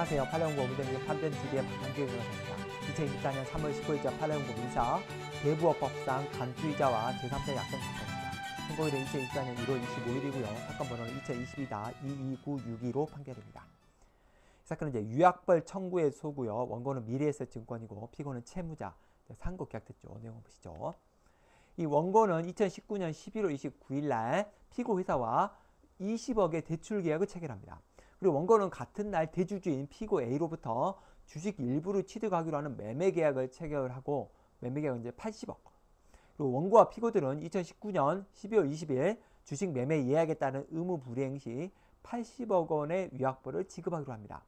안녕하세요. 팔레온고 무대님 판변TV의 박한규입니다. 2024년 3월 15일자 팔레온고 민사 대부업법상 간주의자와 제3자 약정 사건입니다. 선고일은 2024년 1월 25일이고요. 사건 번호는 2022-22962로 판결입니다. 이 사건은 이제 유약벌 청구의 소고요. 원고는 미래에셋증권이고 피고는 채무자, 상고 계약 됐죠. 내용 보시죠. 이 원고는 2019년 11월 29일 날 피고 회사와 20억의 대출 계약을 체결합니다. 그리고 원고는 같은 날 대주주인 피고 A로부터 주식 일부를 취득하기로 하는 매매 계약을 체결 하고 매매 계약은 이제 80억. 그리고 원고와 피고들은 2019년 12월 20일 주식 매매 예약에 따른 의무 불이행 시 80억 원의 위약부를 지급하기로 합니다.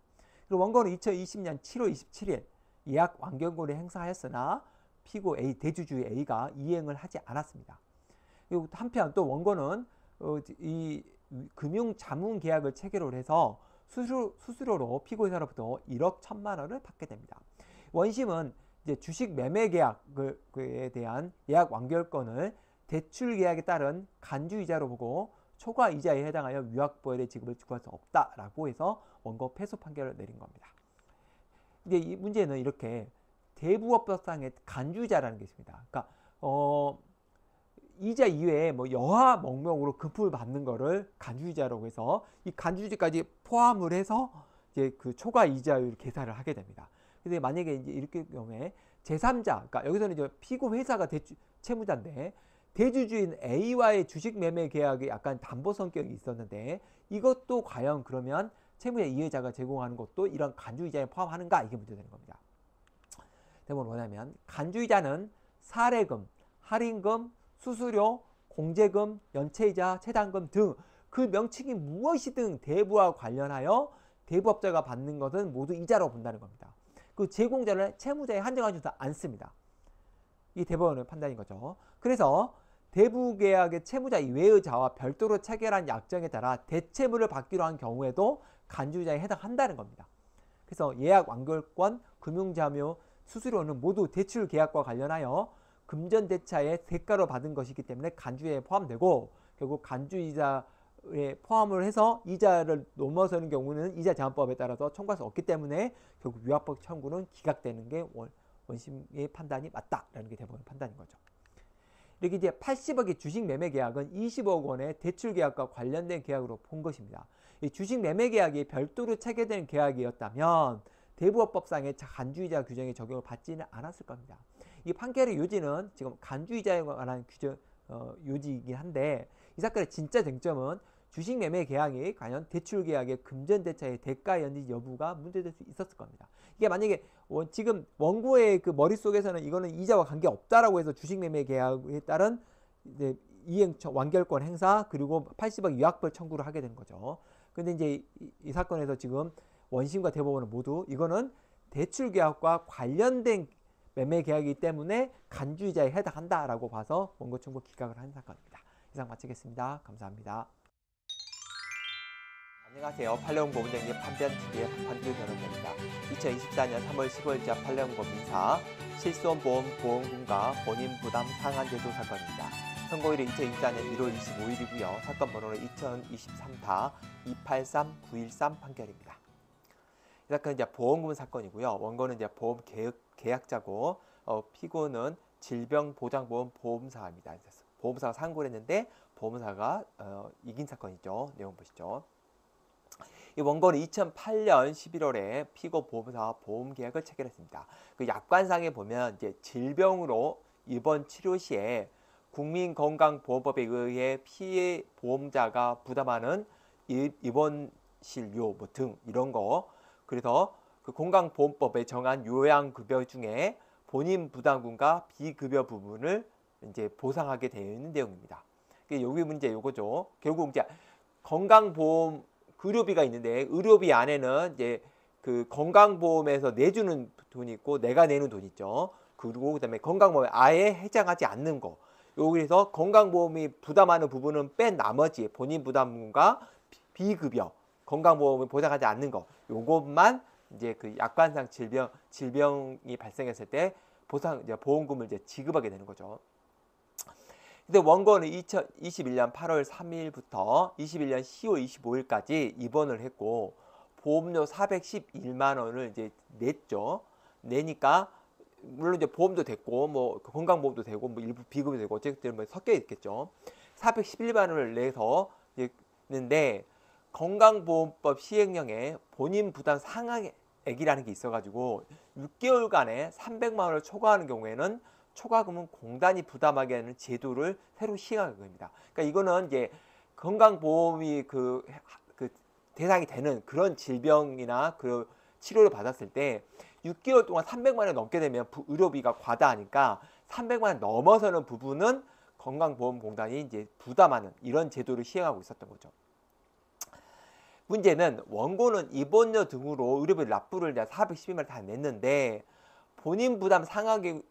그리고 원고는 2020년 7월 27일 예약 완경고를 행사하였으나 피고 A 대주주 A가 이행을 하지 않았습니다. 그리고 한편 또 원고는 어, 이 금융 자문 계약을 체결을 해서 수수료, 수수료로 피고회사로부터 1억 1천만 원을 받게 됩니다. 원심은 이제 주식 매매 계약에 대한 예약 완결권을 대출 계약에 따른 간주 이자로 보고 초과 이자에 해당하여 위약보혈의 지급을 주할 수 없다라고 해서 원고 패소 판결을 내린 겁니다. 이제 이 문제는 이렇게 대부업법상의 간주이자라는 게 있습니다. 그러니까 어 이자 이외에 뭐 여하 목명으로 금품을 받는 거를 간주이자라고 해서 이 간주이자까지 포함을 해서 이제 그 초과 이자율 계산을 하게 됩니다. 근데 만약에 이제 이렇게 경우에 제3자, 그러니까 여기서는 이제 피고 회사가 대주, 채무자인데 대주주인 A와의 주식 매매 계약이 약간 담보 성격이 있었는데 이것도 과연 그러면 채무자 이해자가 제공하는 것도 이런 간주이자에 포함하는가 이게 문제되는 겁니다. 대부분 뭐냐면 간주이자는 사례금, 할인금, 수수료, 공제금, 연체이자, 채당금 등 그 명칭이 무엇이든 대부와 관련하여 대부업자가 받는 것은 모두 이자로 본다는 겁니다. 그 제공자를 채무자에 한정하지 않습니다. 이 대법원의 판단인 거죠. 그래서 대부계약의 채무자 이외의 자와 별도로 체결한 약정에 따라 대체물을 받기로 한 경우에도 간주자에 해당한다는 겁니다. 그래서 예약 완결권, 금융자료, 수수료는 모두 대출 계약과 관련하여 금전대차의 대가로 받은 것이기 때문에 간주에 포함되고 결국 간주이자에 포함을 해서 이자를 넘어서는 경우는 이자 제한법에 따라서 청구할 수 없기 때문에 결국 유학법 청구는 기각되는 게 원심의 판단이 맞다라는 게 대법원의 판단인 거죠. 이렇게 이제 80억의 주식 매매 계약은 20억 원의 대출 계약과 관련된 계약으로 본 것입니다. 이 주식 매매 계약이 별도로 체결된 계약이었다면 대부업법상의 간주이자 규정에 적용을 받지는 않았을 겁니다. 이 판결의 요지는 지금 간주이자에 관한 규정 어, 요지이긴 한데 이 사건의 진짜 쟁점은 주식 매매 계약이 과연 대출 계약의 금전 대차의 대가 연지 여부가 문제될 수 있었을 겁니다. 이게 만약에 원, 지금 원고의 그 머릿속에서는 이거는 이자와 관계 없다라고 해서 주식 매매 계약에 따른 이제 이행 완결권 행사 그리고 80억 위약벌 청구를 하게 된 거죠. 근데 이제 이, 이 사건에서 지금 원심과 대법원은 모두 이거는 대출 계약과 관련된 매매 계약이기 때문에 간주이자에 해당한다라고 봐서 원고 청구 기각을 한 사건입니다. 이상 마치겠습니다. 감사합니다. 안녕하세요. 팔레온 고문장님 판변TV의 박판규 변호사입니다. 2024년 3월 15일자 팔레온 고민사 실손보험 보험금과 본인 부담 상한제도 사건입니다. 선고일은 2024년 1월 25일이고요. 사건 번호는 2023-283-913 판결입니다. 이 사건은 이제 보험금 사건이고요. 원고는 이제 보험 계약, 계약자고 어, 피고는 질병보장보험 보험사입니다. 보험사가 상고를 했는데 보험사가 어, 이긴 사건이죠. 내용 보시죠. 이 원고는 2008년 11월에 피고 보험사와 보험 계약을 체결했습니다. 그 약관상에 보면 이제 질병으로 입원 치료 시에 국민건강보험법에 의해 피해 보험자가 부담하는 입원실료 뭐 등 이런 거 그래서 그 건강보험법에 정한 요양급여 중에 본인 부담금과 비급여 부분을 이제 보상하게 되어 있는 내용입니다. 여기 문제 요거죠. 결국 이제 건강보험 의료비가 있는데 의료비 안에는 이제 그 건강보험에서 내주는 돈이 있고 내가 내는 돈 있죠. 그리고 그다음에 건강보험에 아예 해당하지 않는 거. 여기서 건강보험이 부담하는 부분은 뺀 나머지 본인 부담금과 비급여 건강보험을 보장하지 않는 거 요것만 이제 그 약관상 질병 질병이 발생했을 때 보상 이제 보험금을 이제 지급하게 되는 거죠. 근데 원고는 2021년 8월 3일부터 21년 10월 25일까지 입원을 했고 보험료 411만 원을 이제 냈죠. 내니까 물론 이제 보험도 됐고 뭐 건강보험도 되고 뭐 일부 비급이 되고 어쨌든 뭐 섞여 있겠죠. 411만 원을 내서 이제 냈는데 건강보험법 시행령에 본인 부담 상한 액이라는 게 있어가지고 6개월간에 300만 원을 초과하는 경우에는 초과금은 공단이 부담하게 하는 제도를 새로 시행하는 겁니다. 그러니까 이거는 이제 건강보험이 그, 그 대상이 되는 그런 질병이나 그 치료를 받았을 때 6개월 동안 300만 원 넘게 되면 부, 의료비가 과다하니까 300만 원 넘어서는 부분은 건강보험공단이 이제 부담하는 이런 제도를 시행하고 있었던 거죠. 문제는 원고는 입원료 등으로 의료비 납부를 412만 다 냈는데 본인 부담 상하게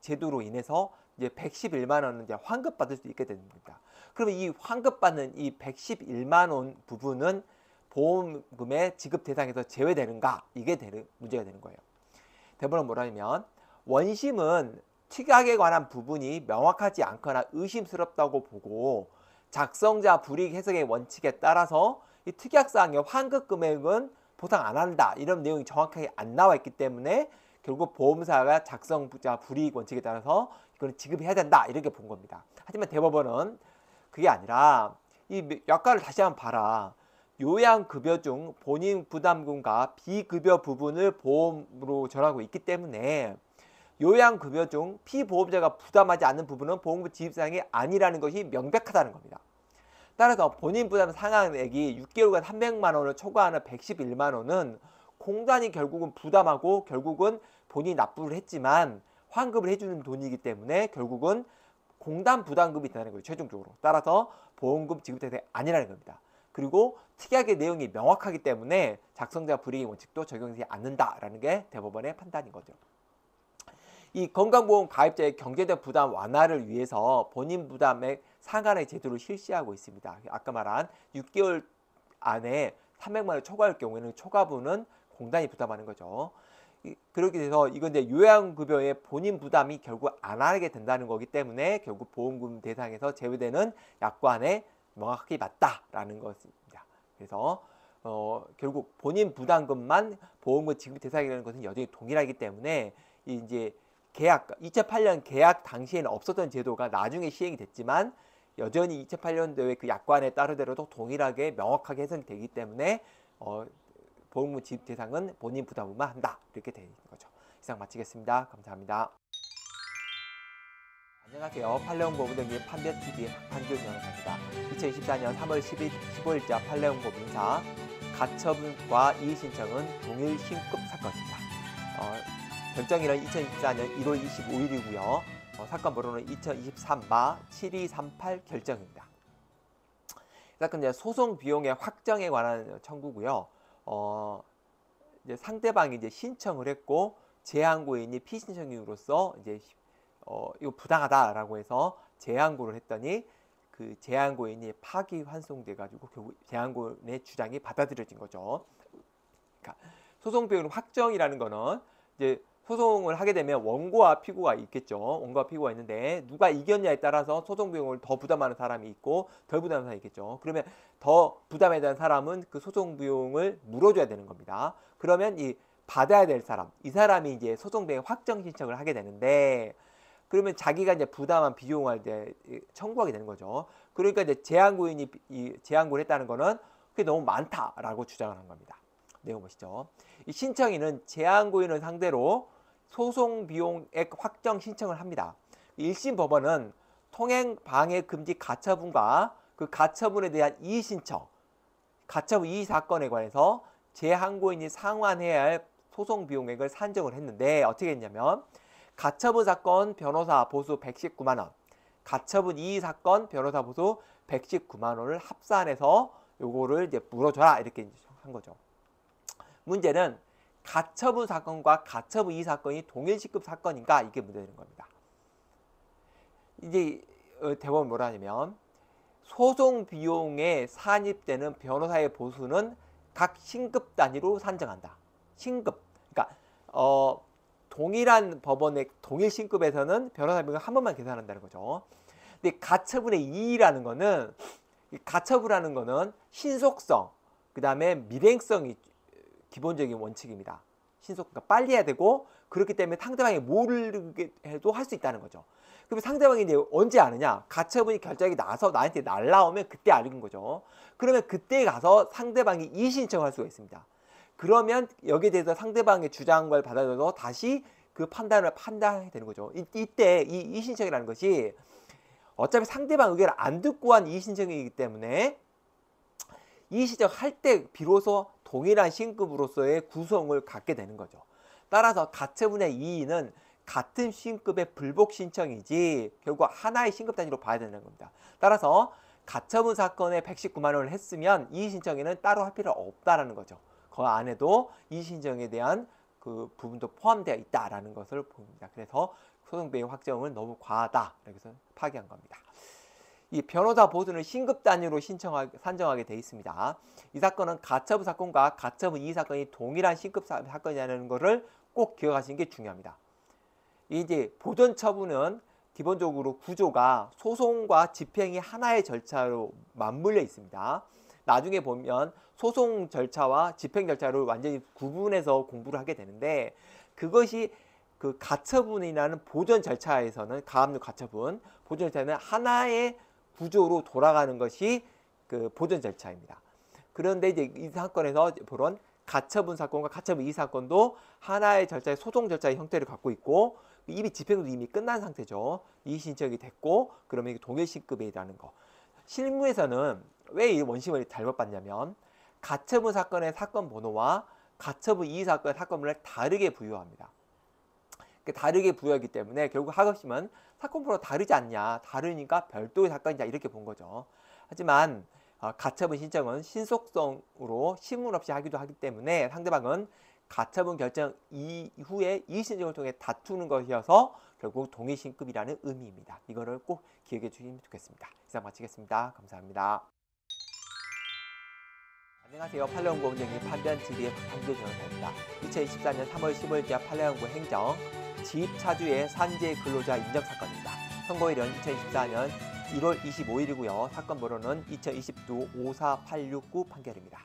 제도로 인해서 이제 111만 원은 이제 환급 받을 수 있게 됩니다. 그러면 이 환급 받는 이 111만 원 부분은 보험금의 지급 대상에서 제외되는가? 이게 되는 문제가 되는 거예요. 대본은 뭐라냐면 원심은 특약에 관한 부분이 명확하지 않거나 의심스럽다고 보고 작성자 불이익 해석의 원칙에 따라서 이 특약사항의 환급 금액은 보상 안 한다 이런 내용이 정확하게 안 나와 있기 때문에 결국 보험사가 작성자 불이익 원칙에 따라서 이거는 지급해야 된다 이렇게 본 겁니다. 하지만 대법원은 그게 아니라 이 약관을 다시 한번 봐라. 요양급여 중 본인 부담금과 비급여 부분을 보험으로 전하고 있기 때문에 요양급여 중 피보험자가 부담하지 않는 부분은 보험금 지급사항이 아니라는 것이 명백하다는 겁니다. 따라서 본인 부담 상한액이 6개월간 300만 원을 초과하는 111만 원은 공단이 결국은 부담하고 결국은 본인이 납부를 했지만 환급을 해주는 돈이기 때문에 결국은 공단 부담금이 된다는 거예요. 최종적으로. 따라서 보험금 지급 대상이 아니라는 겁니다. 그리고 특약의 내용이 명확하기 때문에 작성자 불이익 원칙도 적용되지 않는다라는 게 대법원의 판단인 거죠. 이 건강보험 가입자의 경제적 부담 완화를 위해서 본인 부담액 상한의 제도를 실시하고 있습니다. 아까 말한 6개월 안에 300만 원 초과할 경우에는 초과분은 공단이 부담하는 거죠. 그렇게 돼서 이건 이제 요양급여의 본인 부담이 결국 안 하게 된다는 거기 때문에 결국 보험금 대상에서 제외되는 약관에 명확히 맞다라는 것입니다. 그래서 어, 결국 본인 부담금만 보험금 지급 대상이라는 것은 여전히 동일하기 때문에 이제 계약 2008년 계약 당시에는 없었던 제도가 나중에 시행이 됐지만 여전히 2008년 도에 그 약관에 따르대로도 동일하게 명확하게 해석이 되기 때문에 어, 보험금 지급 대상은 본인 부담금만 한다 이렇게 되는 거죠. 이상 마치겠습니다. 감사합니다. 안녕하세요. 팔레온고부등기 판별TV의 박판규 변호사입니다. 2024년 3월 10일, 15일자 팔레온고민사 가처분과 이의신청은 동일 신급 사건입니다. 어, 결정일은 2024년 1월 25일이고요. 어, 사건 번호는 2023마 7238 결정입니다. 사건 이제 소송 비용의 확정에 관한 청구고요. 어, 이제 상대방이 이제 신청을 했고 재항고인이 피신청인으로서 이제 어, 이거 부당하다라고 해서 재항고를 했더니 그 재항고인이 파기 환송돼 가지고 결국 재항고인의 주장이 받아들여진 거죠. 그러니까 소송 비용 확정이라는 거는 이제 소송을 하게 되면 원고와 피고가 있겠죠. 원고와 피고가 있는데 누가 이겼냐에 따라서 소송 비용을 더 부담하는 사람이 있고 덜 부담하는 사람이 있겠죠. 그러면 더 부담해야 되는 사람은 그 소송 비용을 물어줘야 되는 겁니다. 그러면 이 받아야 될 사람, 이 사람이 이제 소송 비용 확정 신청을 하게 되는데 그러면 자기가 이제 부담한 비용을 이제 청구하게 되는 거죠. 그러니까 이제 재항고인이 이 재항고를 했다는 거는 그게 너무 많다라고 주장을 한 겁니다. 내용 보시죠. 이 신청인은 재항고인을 상대로 소송 비용액 확정 신청을 합니다. 1심 법원은 통행 방해 금지 가처분과 그 가처분에 대한 이의 신청, 가처분 이의 사건에 관해서 재항고인이 상환해야 할 소송 비용액을 산정을 했는데 어떻게 했냐면 가처분 사건 변호사 보수 119만 원, 가처분 이의 사건 변호사 보수 119만 원을 합산해서 요거를 이제 물어줘라 이렇게 한 거죠. 문제는 가처분 사건과 가처분 이의 사건이 동일 시급 사건인가 이게 문제되는 겁니다. 이제 어, 대법원 뭐라 하냐면 소송 비용에 산입되는 변호사의 보수는 각 신급 단위로 산정한다. 신급. 그러니까 어 동일한 법원의 동일 신급에서는 변호사 비용을 한 번만 계산한다는 거죠. 근데 가처분의 이의라는 거는 가처분하는 거는 신속성, 그 다음에 밀행성이 기본적인 원칙입니다. 신속 그러니까 빨리 해야 되고 그렇기 때문에 상대방이 모르게 해도 할 수 있다는 거죠. 그럼 상대방이 이제 언제 아느냐? 가처분이 결정이 나서 나한테 날라오면 그때 알는 거죠. 그러면 그때 가서 상대방이 이의 신청할 수가 있습니다. 그러면 여기에 대해서 상대방의 주장을 받아들여서 다시 그 판단을 판단해야 되는 거죠. 이, 이때 이 이의 신청이라는 것이 어차피 상대방 의견을 안 듣고 한 이의 신청이기 때문에 이의 신청 할 때 비로소 동일한 신급으로서의 구성을 갖게 되는 거죠. 따라서 가처분의 이의는 같은 신급의 불복 신청이지 결국 하나의 신급 단위로 봐야 되는 겁니다. 따라서 가처분 사건에 119만 원을 했으면 이의 신청에는 따로 할 필요 없다라는 거죠. 그 안에도 이의 신청에 대한 그 부분도 포함되어 있다라는 것을 보입니다. 그래서 소송비의 확정은 너무 과하다. 이렇게 파기한 겁니다. 이 변호사 보수는 신급 단위로 신청하 산정하게 돼 있습니다. 이 사건은 가처분 사건과 가처분 이의 사건이 동일한 신급 사, 사건이라는 것을 꼭 기억하시는 게 중요합니다. 이제 보전 처분은 기본적으로 구조가 소송과 집행이 하나의 절차로 맞물려 있습니다. 나중에 보면 소송 절차와 집행 절차를 완전히 구분해서 공부를 하게 되는데 그것이 그 가처분이라는 보전 절차에서는 가압류 가처분 보전 절차는 하나의 구조로 돌아가는 것이 그 보전 절차입니다. 그런데 이제 이 사건에서 그런 가처분 사건과 가처분 이 사건도 하나의 절차의 소송 절차의 형태를 갖고 있고 이미 집행도 이미 끝난 상태죠. 이의 신청이 됐고 그러면 이게 동일 신급이라는 거. 실무에서는 왜 이 원심을 잘못 봤냐면 가처분 사건의 사건 번호와 가처분 이의 사건의 사건 번호를 다르게 부여합니다. 다르게 부여하기 때문에 결국 학업심은 사건 번호 다르지 않냐 다르니까 별도의 사건이냐 이렇게 본 거죠. 하지만 어, 가처분 신청은 신속성으로 신문 없이 하기도 하기 때문에 상대방은 가처분 결정 이후에 이의신청을 통해 다투는 것이어서 결국 동의신급이라는 의미입니다. 이거를 꼭 기억해 주시면 좋겠습니다. 이상 마치겠습니다. 감사합니다. 안녕하세요. 판례연구 원장님 판변 GD의 박한규 변호사입니다. 2024년 3월 15일자 판례연구 행정 지입차주의 산재 근로자 인정 사건입니다. 선고일은 2024년 1월 25일이고요. 사건 번호는 2020도 54869 판결입니다.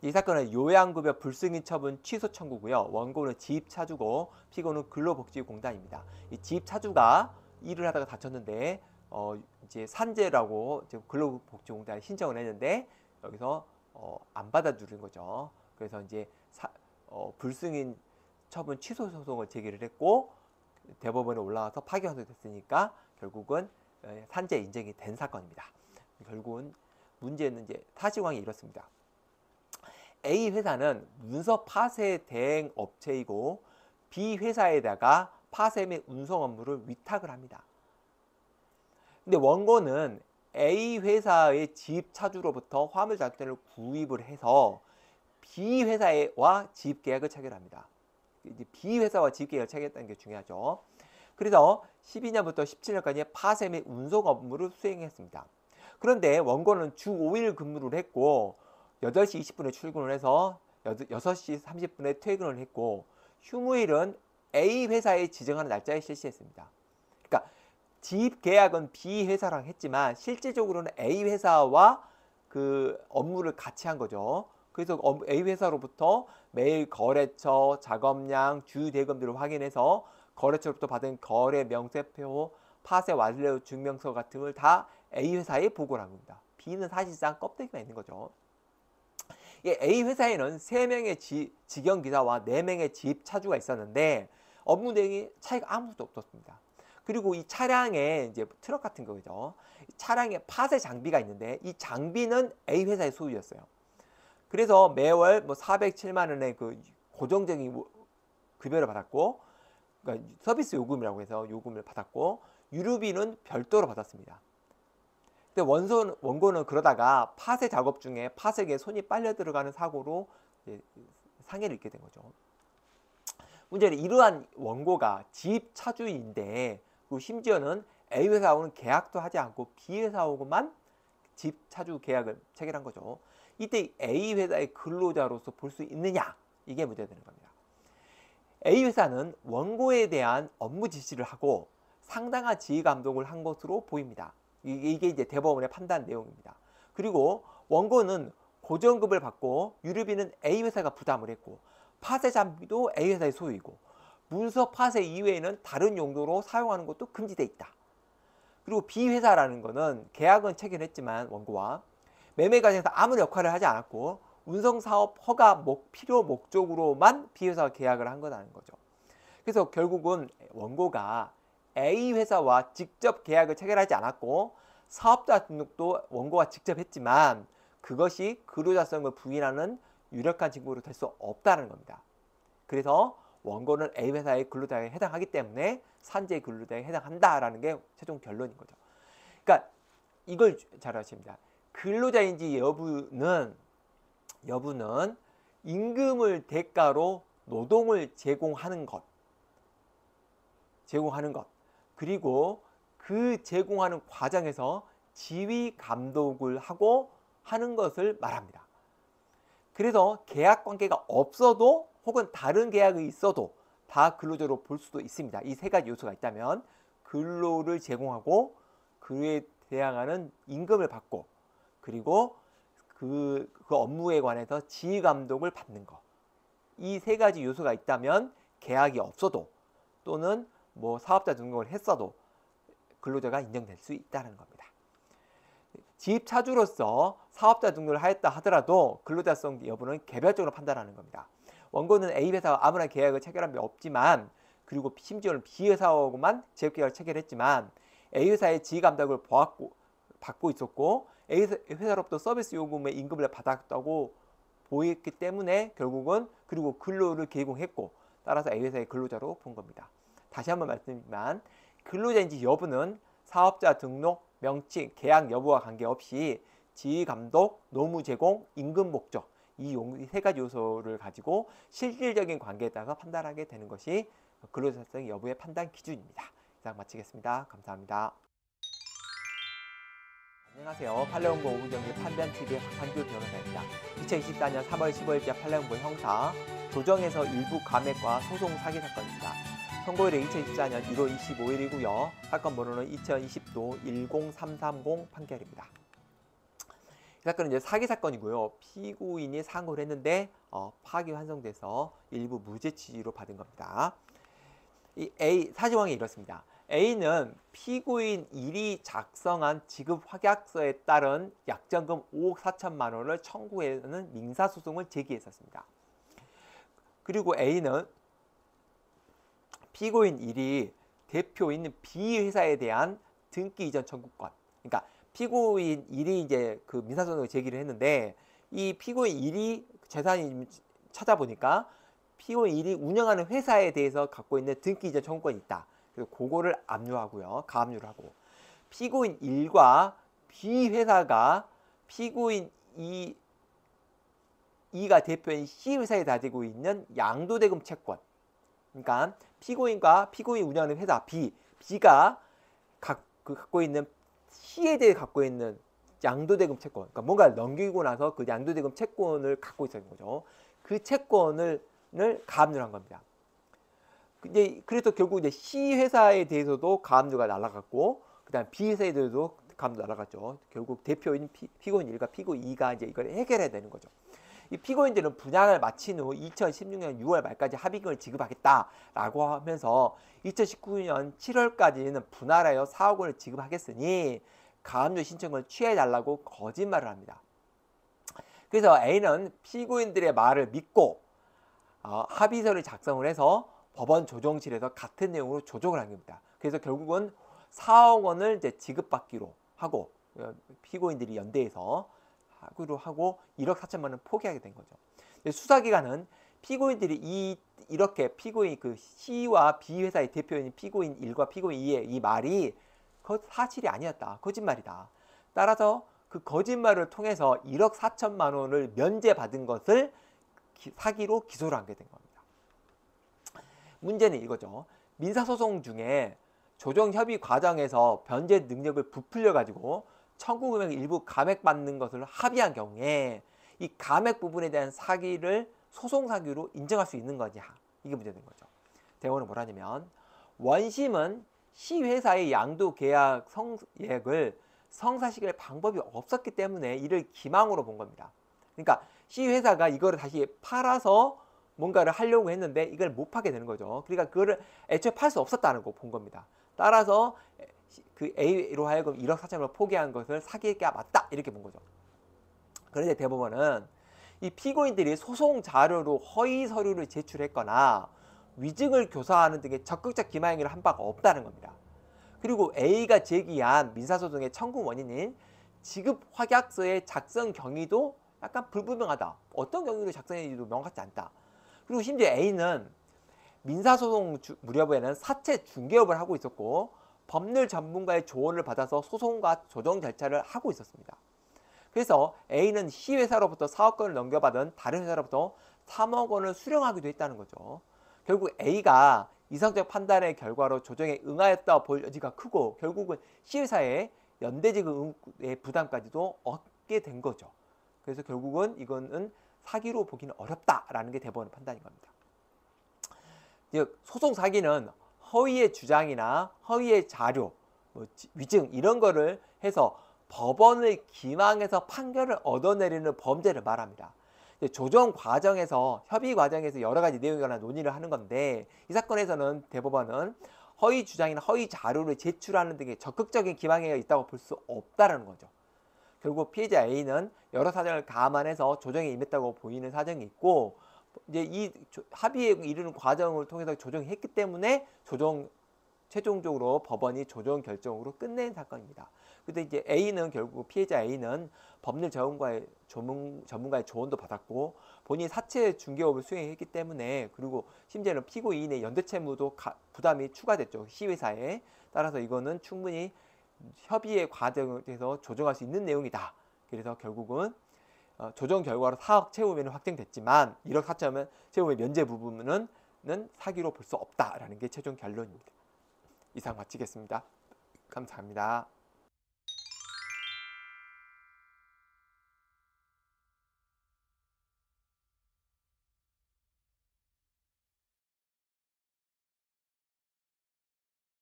이 사건은 요양급여 불승인 처분 취소 청구고요. 원고는 지입차주고 피고는 근로복지공단입니다. 이 지입차주가 일을 하다가 다쳤는데 어 이제 산재라고 근로복지공단에 신청을 했는데 여기서 어, 안 받아주는 거죠. 그래서 이제 사, 어, 불승인 처분 취소 소송을 제기를 했고 대법원에 올라와서 파기환송 됐으니까 결국은 산재 인정이 된 사건입니다. 결국은 문제는 이제 사실관이 이렇습니다. A 회사는 문서 파쇄 대행 업체이고 B 회사에다가 파쇄 및 운송 업무를 위탁을 합니다. 근데 원고는 A 회사의 지입 차주로부터 화물 자동차를 구입을 해서 B 회사와 지입 계약을 체결합니다. 이제 B 회사와 지입 계약을 체결했다는 게 중요하죠. 그래서 12년부터 17년까지 파쇄 및 운송 업무를 수행했습니다. 그런데 원고는 주 5일 근무를 했고 8시 20분에 출근을 해서 6시 30분에 퇴근을 했고 휴무일은 A 회사에 지정하는 날짜에 실시했습니다. 그러니까 지입 계약은 B 회사랑 했지만 실질적으로는 A 회사와 그 업무를 같이 한 거죠. 그래서 A 회사로부터 매일 거래처, 작업량, 주 대금들을 확인해서 거래처로부터 받은 거래 명세표, 파쇄 완료 증명서 같은 걸 다 A 회사에 보고를 합니다. B는 사실상 껍데기만 있는 거죠. A 회사에는 3명의 지, 직영 기사와 4명의 지입 차주가 있었는데 업무 내용이 차이가 아무것도 없었습니다. 그리고 이 차량에 이제 트럭 같은 거죠. 차량에 파쇄 장비가 있는데 이 장비는 A 회사의 소유였어요. 그래서 매월 뭐 407만 원의 그 고정적인 급여를 받았고 그러니까 서비스 요금이라고 해서 요금을 받았고 유류비는 별도로 받았습니다. 근데 원소, 원고는 그러다가 파쇄 작업 중에 파쇄기에 손이 빨려 들어가는 사고로 상해를 입게 된 거죠. 문제는 이러한 원고가 집 차주인데 그 심지어는 A 회사하고는 계약도 하지 않고 B 회사하고만 집 차주 계약을 체결한 거죠. 이때 A 회사의 근로자로서 볼 수 있느냐 이게 문제가 되는 겁니다. A 회사는 원고에 대한 업무 지시를 하고 상당한 지휘 감독을 한 것으로 보입니다. 이게 이제 대법원의 판단 내용입니다. 그리고 원고는 고정급을 받고 유류비는 A 회사가 부담을 했고 파쇄 장비도 A 회사의 소유이고 문서 파쇄 이외에는 다른 용도로 사용하는 것도 금지돼 있다. 그리고 B 회사라는 거는 계약은 체결했지만 원고와 매매 과정에서 아무 역할을 하지 않았고 운송 사업 허가 목 필요 목적으로만 B 회사가 계약을 한 거라는 거죠. 그래서 결국은 원고가 A 회사와 직접 계약을 체결하지 않았고 사업자 등록도 원고가 직접 했지만 그것이 근로자성을 부인하는 유력한 증거로 될 수 없다는 겁니다. 그래서 원고는 A 회사의 근로자에 해당하기 때문에 산재 근로자에 해당한다라는 게 최종 결론인 거죠. 그러니까 이걸 잘 아십니다. 근로자인지 여부는 여부는 임금을 대가로 노동을 제공하는 것 제공하는 것 그리고 그 제공하는 과정에서 지휘 감독을 하고 하는 것을 말합니다. 그래서 계약 관계가 없어도 혹은 다른 계약이 있어도 다 근로자로 볼 수도 있습니다. 이 세 가지 요소가 있다면 근로를 제공하고 그에 대항하는 임금을 받고 그리고 그, 그 업무에 관해서 지휘 감독을 받는 것. 이 세 가지 요소가 있다면 계약이 없어도 또는 뭐 사업자 등록을 했어도 근로자가 인정될 수 있다는 겁니다. 지입 차주로서 사업자 등록을 하였다 하더라도 근로자성 여부는 개별적으로 판단하는 겁니다. 원고는 A 회사와 아무나 계약을 체결한 바 없지만 그리고 심지어는 B 회사하고만 재협계약을 체결했지만 A 회사의 지휘 감독을 받고 있었고 회사로부터 서비스 요금의 임금을 받았다고 보였기 때문에 결국은 그리고 근로를 제공했고 따라서 A 회사의 근로자로 본 겁니다. 다시 한번 말씀드리지만 근로자인지 여부는 사업자 등록, 명칭, 계약 여부와 관계없이 지휘 감독, 노무 제공, 임금 목적 이 세 가지 요소를 가지고 실질적인 관계에다가 판단하게 되는 것이 근로자성 여부의 판단 기준입니다. 이상 마치겠습니다. 감사합니다. 안녕하세요. 판례홍보 오후정리 판단TV의 박한규 변호사입니다. 2024년 3월 15일자 판례홍보 형사 조정에서 일부 감액과 소송 사기 사건입니다. 선고일은 2024년 1월 25일이고요. 사건 번호는 2020도 10330 판결입니다. 이 사건은 이제 사기 사건이고요. 피고인이 상고를 했는데 어, 파기 환송돼서 일부 무죄 취지로 받은 겁니다. 이 A 사정황이 이렇습니다. A는 피고인 1이 작성한 지급 확약서에 따른 약정금 5억 4천만 원을 청구하는 민사소송을 제기했었습니다. 그리고 A는 피고인 1이 대표인 B 회사에 대한 등기 이전 청구권. 그러니까 피고인 1이 이제 그 민사소송을 제기를 했는데 이 피고인 1이 재산이 찾아보니까 피고인 1이 운영하는 회사에 대해서 갖고 있는 등기 이전 청구권이 있다. 그래서 그거를 압류하고요. 가압류를 하고 피고인 1과 B 회사가 피고인 2 2가 대표인 C 회사에 가지고 있는 양도대금 채권. 그러니까 피고인과 피고인 운영하는 회사 B, B가 각, 그 갖고 있는 C에 대해 갖고 있는 양도대금 채권. 그러니까 뭔가를 넘기고 나서 그 양도대금 채권을 갖고 있는 거죠. 그 채권을 가압류한 겁니다. 이제 그래서 결국 이제 C 회사에 대해서도 가압류가 날아갔고 그다음 B 회사에 대해서도 가압류 날아갔죠. 결국 대표인 피, 피고인 1과 피고인 2가 이제 이걸 해결해야 되는 거죠. 이 피고인들은 분양을 마친 후 2016년 6월 말까지 합의금을 지급하겠다라고 하면서 2019년 7월까지는 분할하여 4억 원을 지급하겠으니 가압류 신청을 취해달라고 거짓말을 합니다. 그래서 A는 피고인들의 말을 믿고 어, 합의서를 작성을 해서 법원 조정실에서 같은 내용으로 조정을 한 겁니다. 그래서 결국은 4억 원을 이제 지급받기로 하고 어, 피고인들이 연대해서 하기로 하고 1억 4천만 원 포기하게 된 거죠. 수사기관은 피고인들이 이 이렇게 피고인 그 C와 B 회사의 대표인 피고인 1과 피고인 2의 이 말이 그 사실이 아니었다. 거짓말이다. 따라서 그 거짓말을 통해서 1억 4천만 원을 면제받은 것을 기, 사기로 기소를 하게 된 겁니다. 문제는 이거죠. 민사소송 중에 조정협의 과정에서 변제 능력을 부풀려 가지고 청구 금액 일부 감액받는 것을 합의한 경우에 이 감액 부분에 대한 사기를 소송 사기로 인정할 수 있는 거냐 이게 문제된 거죠. 대원은 뭐라냐면 원심은 시 회사의 양도 계약 성액을 성사시킬 방법이 없었기 때문에 이를 기망으로 본 겁니다. 그러니까 C 회사가 이거를 다시 팔아서 뭔가를 하려고 했는데 이걸 못 파게 되는 거죠. 그러니까 그거를 애초에 팔 수 없었다는 거 본 겁니다. 따라서 그 A로 하여금 1억 4천을 포기한 것을 사기가 맞다 이렇게 본 거죠. 그런데 대법원은 이 피고인들이 소송 자료로 허위 서류를 제출했거나 위증을 교사하는 등의 적극적 기망행위를 한 바가 없다는 겁니다. 그리고 A가 제기한 민사소송의 청구 원인인 지급 확약서의 작성 경위도 약간 불분명하다. 어떤 경위로 작성했는지도 명확하지 않다. 그리고 심지어 A는 민사소송 주- 무렵에는 사채 중개업을 하고 있었고 법률 전문가의 조언을 받아서 소송과 조정 절차를 하고 있었습니다. 그래서 A는 C 회사로부터 사업권을 넘겨받은 다른 회사로부터 3억 원을 수령하기도 했다는 거죠. 결국 A가 이성적 판단의 결과로 조정에 응하였다 볼 여지가 크고 결국은 C 회사의 연대지급의 부담까지도 얻게 된 거죠. 그래서 결국은 이거는 사기로 보기는 어렵다라는 게 대법원의 판단인 겁니다. 즉 소송 사기는 허위의 주장이나 허위의 자료, 뭐 지- 위증 이런 거를 해서 법원을 기망해서 판결을 얻어내리는 범죄를 말합니다. 조정 과정에서 협의 과정에서 여러 가지 내용에 관한 논의를 하는 건데 이 사건에서는 대법원은 허위 주장이나 허위 자료를 제출하는 등의 적극적인 기망행위가 있다고 볼 수 없다라는 거죠. 결국 피해자 A는 여러 사정을 감안해서 조정에 임했다고 보이는 사정이 있고 이제 이 조- 합의에 이르는 과정을 통해서 조정을 했기 때문에 조정 최종적으로 법원이 조정 결정으로 끝낸 사건입니다. 근데 이제 A는 결국 피해자 A는 법률 전문가의 전문가의 조언도 받았고 본인이 사채 중개업을 수행했기 때문에 그리고 심지어는 피고인의 연대채무도 가- 부담이 추가됐죠 시회사에 따라서 이거는 충분히 협의의 과정에서 조정할 수 있는 내용이다. 그래서 결국은 어, 조정 결과로 4억 채무면은 확정됐지만 1억 4천원 채무의 면제 부분은 는 사기로 볼 수 없다라는 게 최종 결론입니다. 이상 마치겠습니다. 감사합니다.